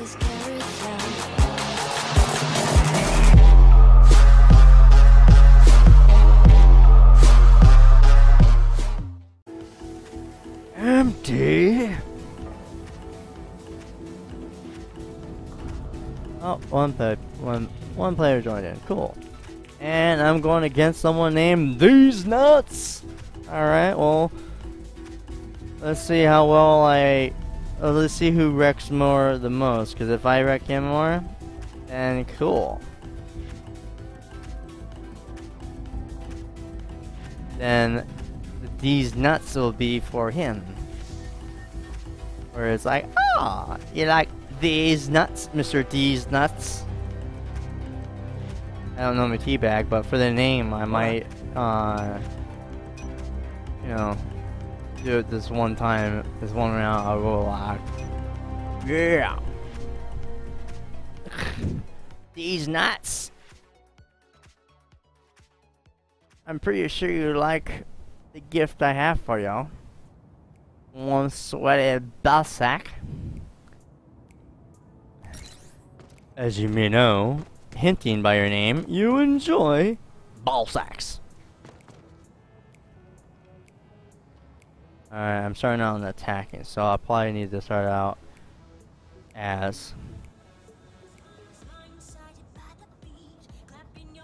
Empty. Oh, one player, one one player joined in. Cool. And I'm going against someone named Deez Nutz. All right. Well, let's see how well I. uh, let's see who wrecks more the most. Because if I wreck him more, then cool. Then these nuts will be for him. Where it's like, ah, you like these nuts, Mr. Deez Nutz? I don't know my teabag, but for the name, I might, uh, you know, do it this one time, this one round. I'll go like, yeah, these nuts. I'm pretty sure you like the gift I have for y'all. One sweaty ball sack. As you may know, hinting by your name, you enjoy ball Alright, I'm starting out on attacking, so I'll probably need to start out as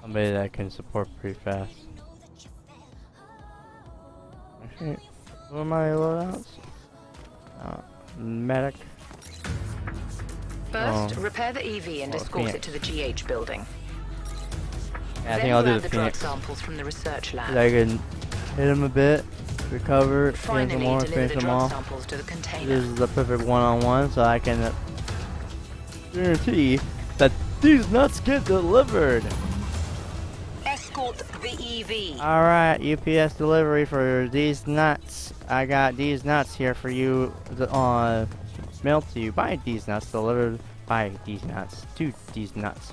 somebody that can support pretty fast. Actually, what are my loadouts? Uh, medic. First, Oh. repair the EV and Oh, escort Phoenix. it to the GH building. Yeah, I think I'll do the the Phoenix. samples from the research lab. I can hit him a bit, recover, finish him more, finish the him drug off. samples to the container. This is the perfect one-on-one, so I can guarantee that these nuts get delivered. Escort the EV. All right, UPS delivery for these nuts. I got these nuts here for you. The, uh, mailed to you by these nuts, delivered by these nuts to these nuts.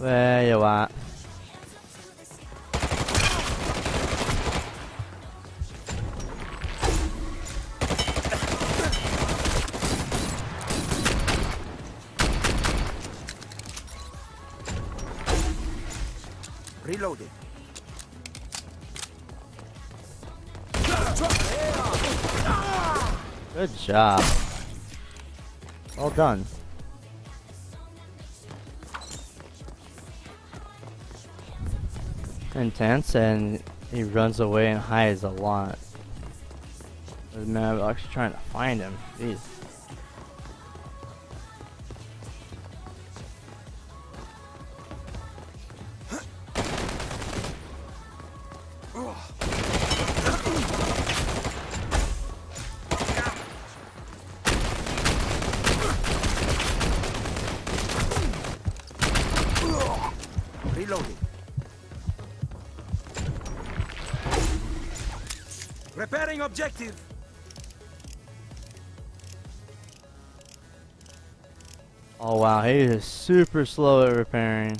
Where you at? Reloading. Good job. Well done. Intense, and he runs away and hides a lot. Man I'm actually trying to find him. Jeez. Repairing objective. Oh wow, he is super slow at repairing.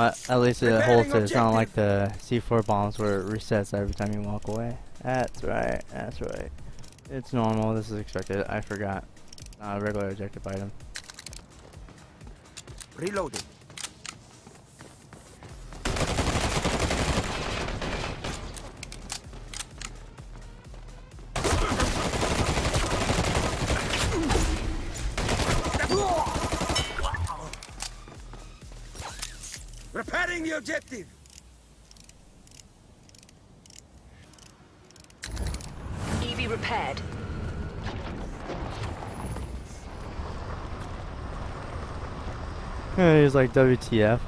Oh, at- at least it Repairing holds it. It's not like the C4 bombs where it resets every time you walk away. That's right. That's right. It's normal. This is expected. I forgot. Not a regular objective item. Reloading. The objective. EV repaired. He's like WTF.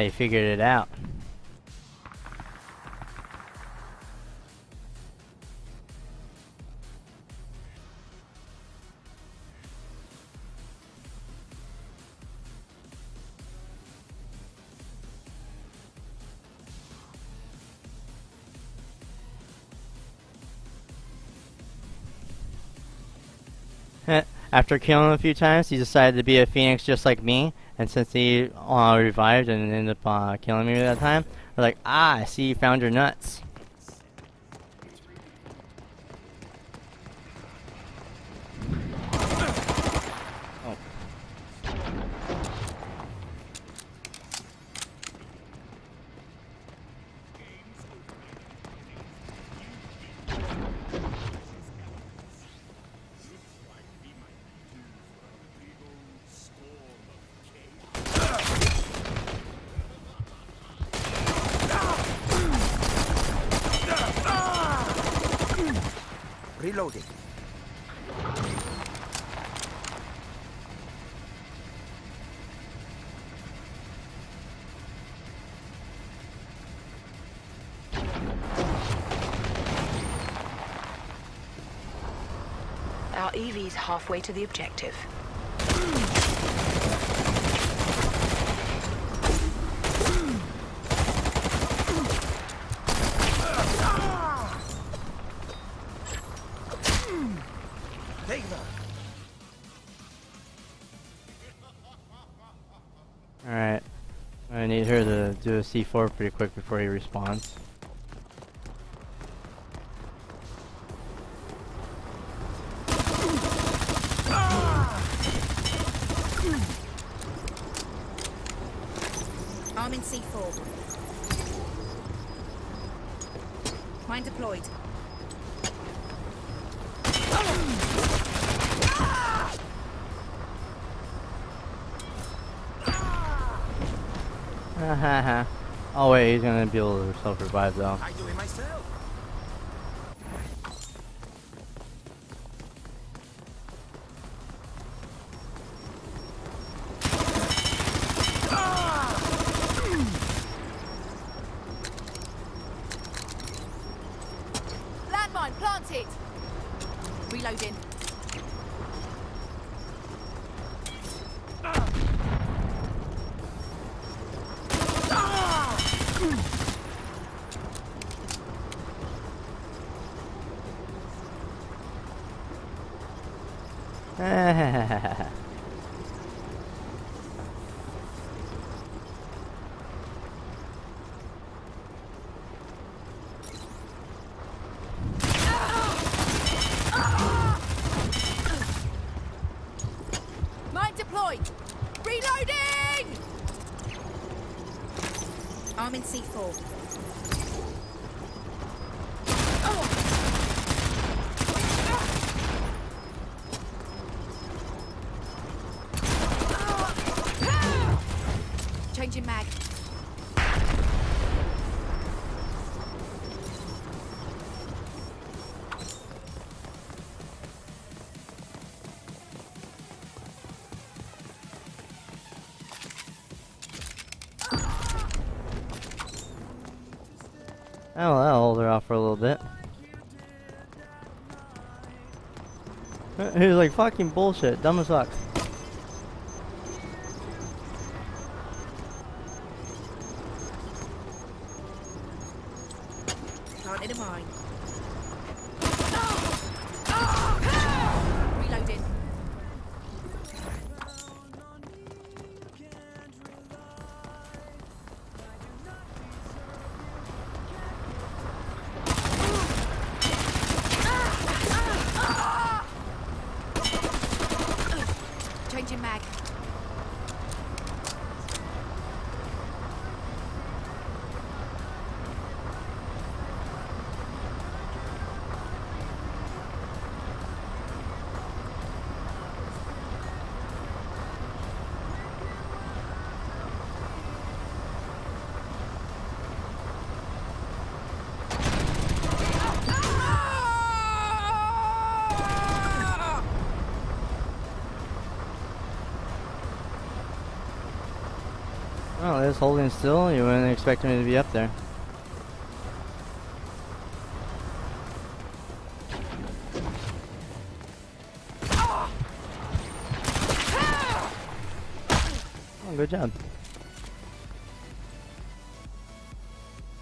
You figured it out. After killing a few times, he decided to be a phoenix just like me. And since he uh, revived and ended up uh, killing me that time, we're like, ah, I see you found your nuts. Reloading. Our EV's halfway to the objective. Need her to do a C4 pretty quick before he responds. I'm in C4. Mine deployed. oh wait, he's gonna be able to self-revive though. I do it myself. Mine hold her off for a little bit. He was like, fucking bullshit, dumb as fuck. It's holding still. You wouldn't expect me to be up there. Oh, good job.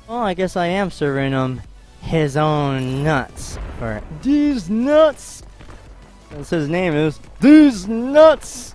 Well, I guess I am serving him his own nuts. Or these nuts. That's his name is these nuts.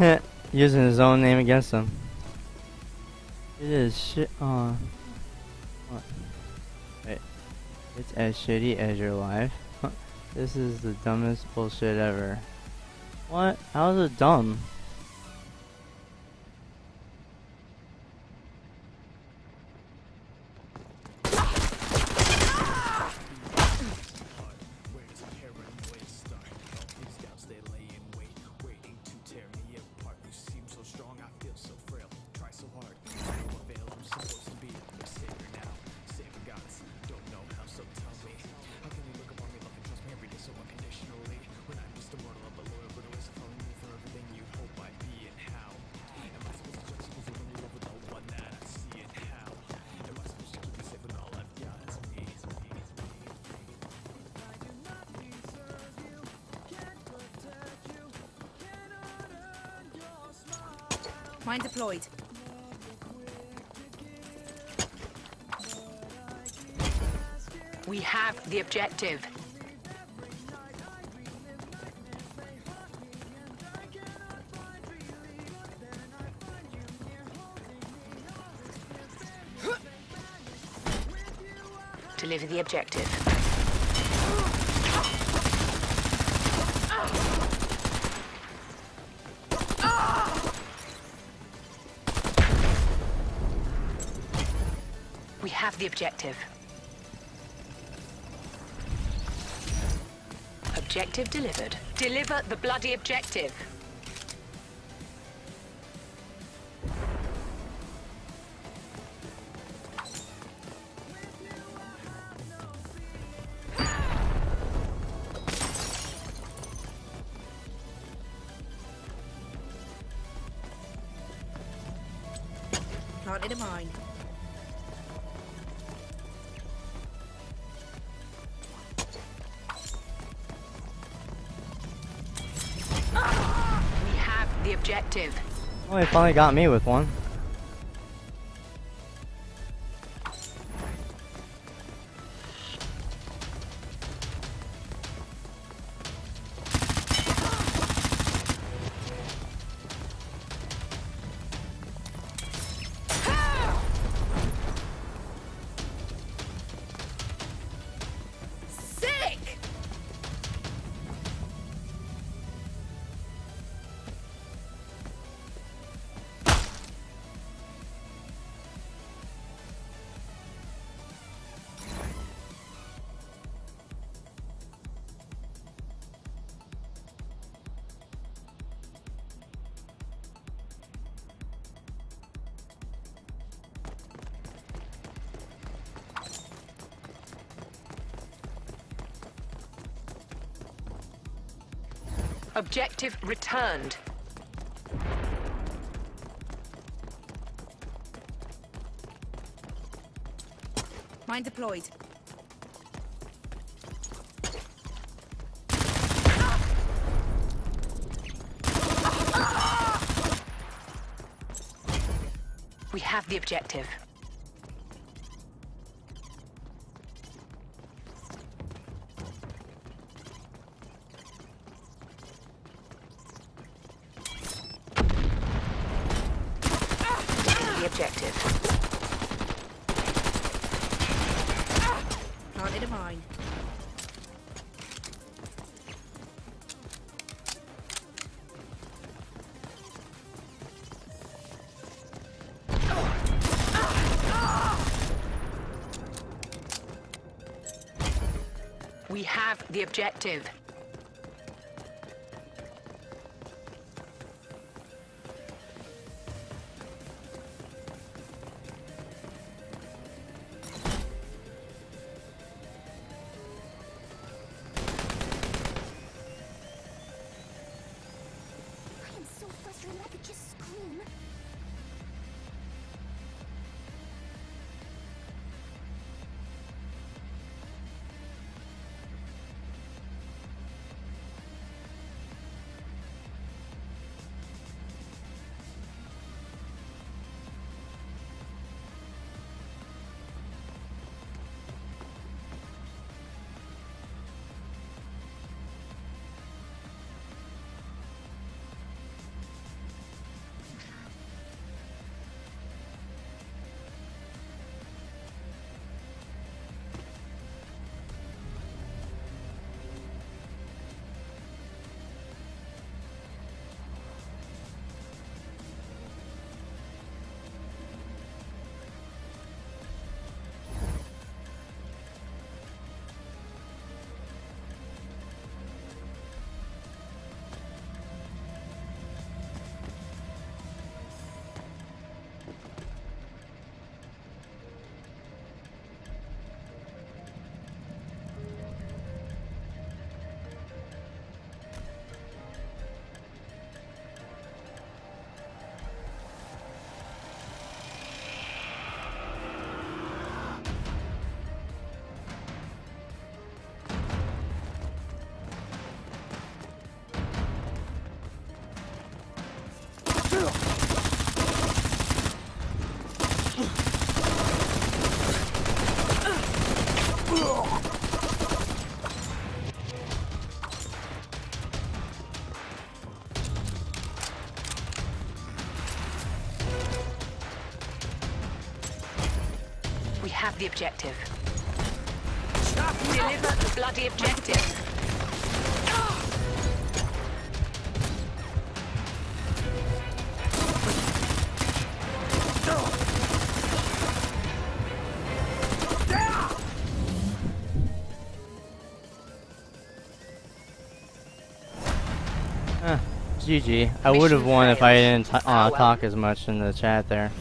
Using his own name against him. It is shit. Uh, what? Wait. It's as shitty as your life. This is the dumbest bullshit ever. What? How is it dumb? Mine deployed. We have the objective. Deliver the objective. The objective. Objective delivered. Deliver the bloody objective. The objective. Oh, he finally got me with one. Objective returned. Mine deployed. We have the objective. We have the objective. The objective. Deliver the bloody objective. GG. I would have won if I didn't t- Oh, uh, talk as much in the chat there.